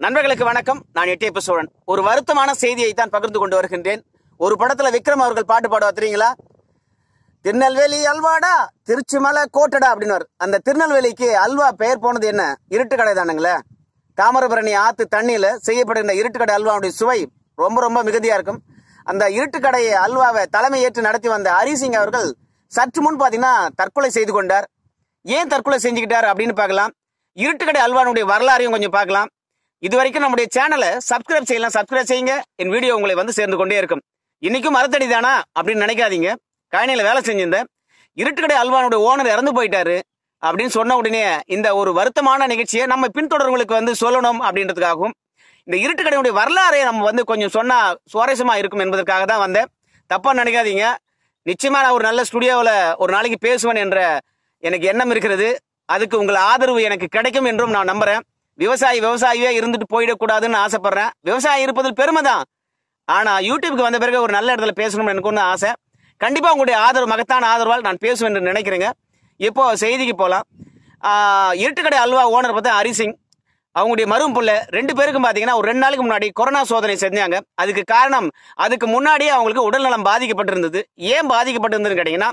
நண்பர்களுக்கு வணக்கம். நான் எட்டியப்ப சோழன் ஒரு வருத்தமான செய்தியை தான் பகிர்ந்து கொண்டு வருகின்றேன். ஒரு படத்துல விக்ரம் அவர்கள் பாட்டு பாடுவா தெரியுங்களா? திருநெல்வேலி அல்வாடா திருச்சிமலை கோட்டடா அப்படின்னு அந்த திருநெல்வேலிக்கு அல்வா பெயர் போனது என்ன? இருட்டு கடை தானுங்களே. தாமிரபரணி ஆத்து தண்ணியில செய்யப்படுகின்ற இருட்டு கடை அல்வாவுடைய சுவை ரொம்ப ரொம்ப மிகுதியா இருக்கும். அந்த இருட்டு அல்வாவை தலைமை ஏற்று நடத்தி வந்த ஹரிசிங் அவர்கள் சற்று முன் பாத்தீங்கன்னா தற்கொலை செய்து கொண்டார். ஏன் தற்கொலை செஞ்சுக்கிட்டார் அப்படின்னு பார்க்கலாம். இருட்டு கடை அல்வானுடைய வரலாறையும் கொஞ்சம் பார்க்கலாம். இது வரைக்கும் நம்முடைய சேனலை சப்ஸ்கிரைப் செய்யலாம் சப்ஸ்கிரைப் செய்யுங்க. என் வீடியோ உங்களை வந்து சேர்ந்து கொண்டே இருக்கும். இன்னைக்கும் மரத்தடி தானா அப்படின்னு நினைக்காதீங்க. கழனியில் வேலை செஞ்சிருந்தேன் இருட்டுக்கடை அல்வானுடைய ஓனர் இறந்து போயிட்டாரு அப்படின்னு சொன்ன உடனே இந்த ஒரு வருத்தமான நிகழ்ச்சியை நம்ம பின்தொடர்களுக்கு வந்து சொல்லணும் அப்படின்றதுக்காகவும் இந்த இருட்டுக்கடையுடைய வரலாறை நம்ம வந்து கொஞ்சம் சொன்னால் சுவாரஸ்யமாக இருக்கும் என்பதற்காக தான் வந்தேன். தப்பாக நினைக்காதீங்க. நிச்சயமாக நான் ஒரு நல்ல ஸ்டுடியோவில் ஒரு நாளைக்கு பேசுவேன் என்ற எனக்கு எண்ணம் இருக்கிறது. அதுக்கு உங்கள் ஆதரவு எனக்கு கிடைக்கும் என்றும் நான் நம்புகிறேன் விவசாயி விவசாயியே இருந்துட்டு போயிடக்கூடாதுன்னு ஆசைப்படுறேன். விவசாயம் இருப்பதில் பெருமை தான். ஆனால் யூடியூப்க்கு வந்த பிறகு ஒரு நல்ல இடத்துல பேசணும்னு எனக்கு ஒன்று ஆசை. கண்டிப்பாக உங்களுடைய ஆதரவு மகத்தான ஆதரவால் நான் பேசுவேன் என்று நினைக்கிறேங்க. இப்போ செய்திக்கு போகலாம் இருட்டுக்கடை அல்வா ஓனர் பார்த்தா ஹரிசிங் அவங்களுடைய மரும் பிள்ளை ரெண்டு பேருக்கும் பார்த்தீங்கன்னா ஒரு ரெண்டு நாளுக்கு முன்னாடி கொரோனா சோதனை செஞ்சாங்க. அதுக்கு காரணம் அதுக்கு முன்னாடியே அவங்களுக்கு உடல்நலம் பாதிக்கப்பட்டிருந்தது. ஏன் பாதிக்கப்பட்டிருந்ததுன்னு கேட்டிங்கன்னா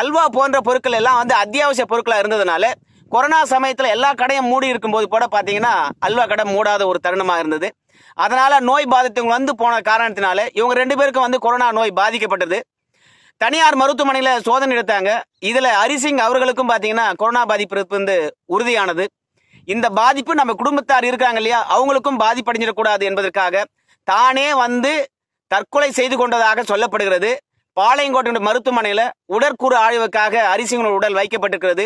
அல்வா போன்ற பொருட்கள் எல்லாம் வந்து அத்தியாவசிய பொருட்களாக இருந்ததுனால கொரோனா சமயத்தில் எல்லா கடையும் மூடி இருக்கும்போது கூட பார்த்தீங்கன்னா அல்வா கடை மூடாத ஒரு தருணமாக இருந்தது. அதனால் நோய் பாதித்தவங்க வந்து போன காரணத்தினால இவங்க ரெண்டு பேருக்கும் வந்து கொரோனா நோய் பாதிக்கப்பட்டது. தனியார் மருத்துவமனையில் சோதனை எடுத்தாங்க. இதில் ஹரிசிங் அவர்களுக்கும் பார்த்தீங்கன்னா கொரோனா பாதிப்பு வந்து உறுதியானது. இந்த பாதிப்பு நம்ம குடும்பத்தார் இருக்காங்க இல்லையா அவங்களுக்கும் பாதிப்படைஞ்சிடக்கூடாது என்பதற்காக தானே வந்து தற்கொலை செய்து கொண்டதாக சொல்லப்படுகிறது. பாளையங்கோட்டை மருத்துவமனையில் உடற்கூறு ஆய்வுக்காக அரிசிங்களோட உடல் வைக்கப்பட்டிருக்கிறது.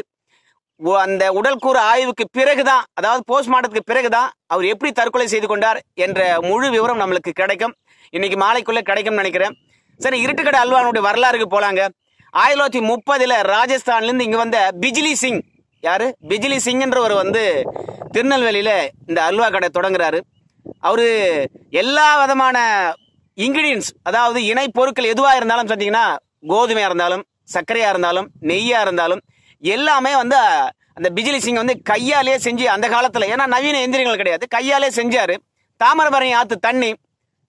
அந்த உடல்கூறு ஆய்வுக்கு பிறகுதான் அதாவது போஸ்ட்மார்ட்டத்துக்கு பிறகுதான் அவர் எப்படி தற்கொலை செய்து கொண்டார் என்ற முழு விவரம் நம்மளுக்கு கிடைக்கும். இன்னைக்கு மாலைக்குள்ள கிடைக்கும்னு நினைக்கிறேன். சரி இருட்டுக்கடை அல்வானுடைய வரலாறுக்கு போலாங்க. ஆயிரத்தி தொள்ளாயிரத்தி முப்பதுல ராஜஸ்தான்ல இருந்து இங்க வந்த பிஜிலி சிங். யாரு? பிஜிலி சிங்ன்றவர் வந்து திருநெல்வேலியில இந்த அல்வா கடை தொடங்குறாரு. அவரு எல்லா விதமான இன்கிரீடியன்ஸ் அதாவது இணை பொருட்கள் எதுவா இருந்தாலும் பார்த்தீங்கன்னா கோதுமையா இருந்தாலும் சர்க்கரையா இருந்தாலும் நெய்யா இருந்தாலும் எல்லாமே வந்து அந்த பிஜிலி சிங் வந்து கையாலே செஞ்சு அந்த காலத்தில் ஏன்னா நவீன எந்திரங்கள் கிடையாது கையாலே செஞ்சார். தாமிரபரணி ஆற்று தண்ணி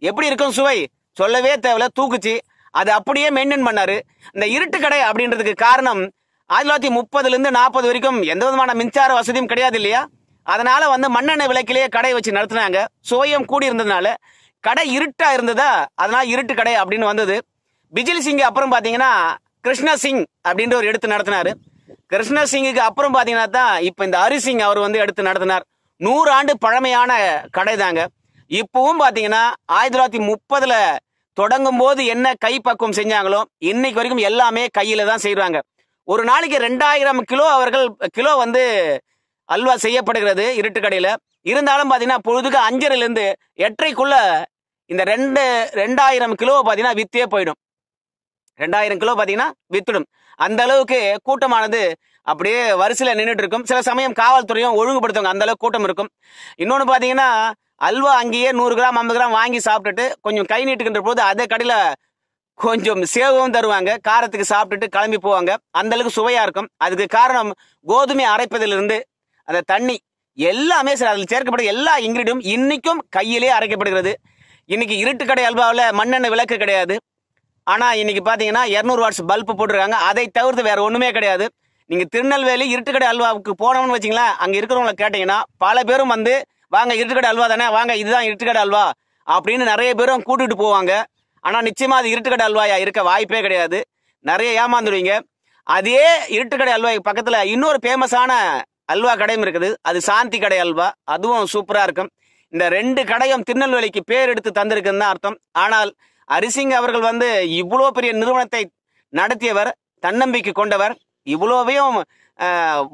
எப்படி இருக்கும் சுவை? சொல்லவே தேவையில்ல தூக்குச்சு. அது அப்படியே மெயின்டைன் பண்ணார். இந்த இருட்டு கடை அப்படின்றதுக்கு காரணம் ஆயிரத்தி தொள்ளாயிரத்தி முப்பதுலேருந்து நாற்பது வரைக்கும் எந்த விதமான மின்சார வசதியும் கிடையாது இல்லையா? அதனால வந்து மண்ணெண்ணெய் விளக்கிலேயே கடை வச்சு நடத்துனாங்க. சுவையும் கூடி இருந்ததுனால கடை இருட்டா இருந்ததா? அதனால இருட்டு கடை அப்படின்னு வந்தது. பிஜிலி சிங் அப்புறம் பார்த்தீங்கன்னா கிருஷ்ண சிங் அப்படின்ற ஒரு எடுத்து நடத்தினாரு. கிருஷ்ண சிங்குக்கு அப்புறம் பார்த்தீங்கன்னா தான் இப்போ இந்த ஹரிசிங் அவர் வந்து எடுத்து நடத்தினார். நூறு ஆண்டு பழமையான கடை தாங்க. இப்பவும் பார்த்தீங்கன்னா ஆயிரத்தி தொள்ளாயிரத்தி முப்பதுல தொடங்கும் போது என்ன கைப்பக்குவம் செஞ்சாங்களோ இன்னைக்கு வரைக்கும் எல்லாமே கையில தான் செய்வாங்க ஒரு நாளைக்கு ரெண்டாயிரம் கிலோ அவர்கள் கிலோ வந்து அல்வா செய்யப்படுகிறது இருட்டு கடையில. இருந்தாலும் பார்த்தீங்கன்னா பொழுதுக்கு அஞ்சரைலேருந்து எட்டரைக்குள்ள இந்த ரெண்டு ரெண்டாயிரம் கிலோ பார்த்தீங்கன்னா வித்தே போயிடும். ரெண்டாயிரம் கிலோ பார்த்தீங்கன்னா வித்துடும். அந்த அளவுக்கு கூட்டமானது அப்படியே வரிசையில் நின்றுட்டு இருக்கும் சில சமயம் காவல்துறையும் ஒழுங்குபடுத்துவாங்க. அந்த அளவுக்கு கூட்டம் இருக்கும். இன்னொன்று பார்த்தீங்கன்னா அல்வா அங்கேயே நூறு கிராம் ஐம்பது கிராம் வாங்கி சாப்பிட்டுட்டு கொஞ்சம் கை நீட்டுக்கின்ற போது அதே கடையில் கொஞ்சம் சேவும் தருவாங்க. காரத்துக்கு சாப்பிட்டுட்டு கிளம்பி போவாங்க. அந்த அளவுக்கு சுவையா இருக்கும். அதுக்கு காரணம் கோதுமை அரைப்பதிலிருந்து அந்த தண்ணி எல்லாமே சரி அதில் சேர்க்கப்பட்ட எல்லா இன்கிரீடியும் இன்னைக்கும் கையிலே அரைக்கப்படுகிறது. இன்னைக்கு இருட்டு கடை அல்வாவில் மண்ணெண்ணெய் விளக்கு கிடையாது. ஆனால் இன்னைக்கு பார்த்தீங்கன்னா இரநூறு வாட்ஸ் பல்ப் போட்டிருக்காங்க. அதை தவிர்த்து வேற ஒன்றுமே கிடையாது. நீங்கள் திருநெல்வேலி இருட்டுக்கடை அல்வாவுக்கு போனோம்னு வச்சிங்களேன் அங்கே இருக்கிறவங்களை கேட்டிங்கன்னா பல பேரும் வந்து வாங்க இருட்டுக்கடை அல்வா தானே? வாங்க இதுதான் இருட்டுக்கடை அல்வா. அப்படின்னு நிறைய பேரும் கூட்டிகிட்டு போவாங்க. ஆனால் நிச்சயமாக அது இருட்டுக்கடை அல்வாயா இருக்க வாய்ப்பே கிடையாது. நிறைய ஏமாந்துடுவீங்க. அதே இருட்டுக்கடை அல்வா பக்கத்தில் இன்னொரு ஃபேமஸான அல்வா கடையும் இருக்குது. அது சாந்தி கடை அல்வா. அதுவும் சூப்பராக இருக்கும். இந்த ரெண்டு கடையும் திருநெல்வேலிக்கு பேர் எடுத்து தந்திருக்குன்னு தான் அர்த்தம். ஆனால் அரிசிங் அவர்கள் வந்து இவ்வளோ பெரிய நிறுவனத்தை நடத்தியவர் தன்னம்பிக்கை கொண்டவர் இவ்வளோவையும்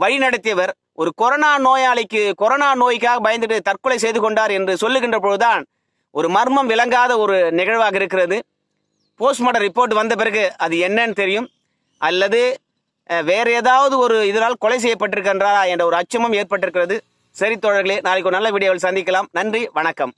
வழி நடத்தியவர் ஒரு கொரோனா நோயாளிக்கு கொரோனா நோய்க்காக பயந்துட்டு தற்கொலை செய்து கொண்டார் என்று சொல்லுகின்ற பொழுதுதான் ஒரு மர்மம் விளங்காத ஒரு நிகழ்வாக இருக்கிறது. போஸ்ட்மார்ட்டம் ரிப்போர்ட் வந்த பிறகு அது என்னன்னு தெரியும். அல்லது வேறு வேற ஏதாவது ஒரு இதனால் கொலை செய்யப்பட்டிருக்கின்றாரா என்ற ஒரு அச்சமும் ஏற்பட்டிருக்கிறது. சரி தோழர்களே நாளைக்கு ஒரு நல்ல வீடியோவில் சந்திக்கலாம். நன்றி வணக்கம்.